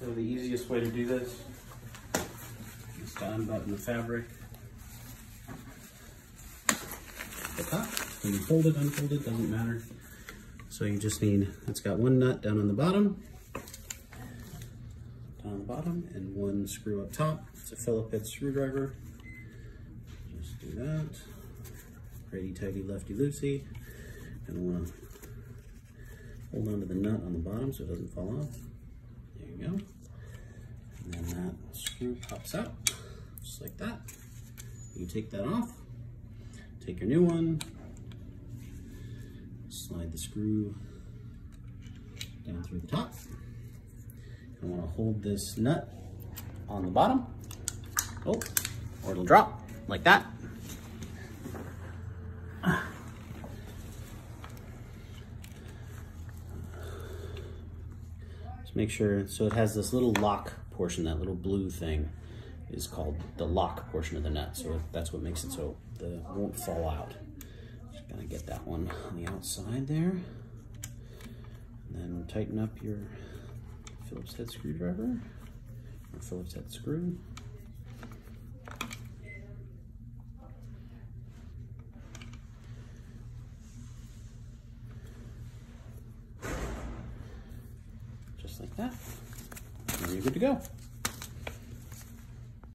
So the easiest way to do this is to unbutton the fabric. The top, when you fold it, unfold it, doesn't matter. So you just need, it's got one nut down on the bottom, down on the bottom, and one screw up top. It's a Phillips head screwdriver. Just do that. Righty tighty, lefty loosey. And I wanna hold on to the nut on the bottom so it doesn't fall off. You go. And then that screw pops out, just like that. You take that off, take your new one, slide the screw down through the top. I want to hold this nut on the bottom. Oh, or it'll drop like that. Just make sure, so it has this little lock portion, that little blue thing is called the lock portion of the nut. So that's what makes it so the won't fall out. Just gotta get that one on the outside there. And then tighten up your Phillips head screwdriver, or Phillips head screw. Just like that. And you're good to go.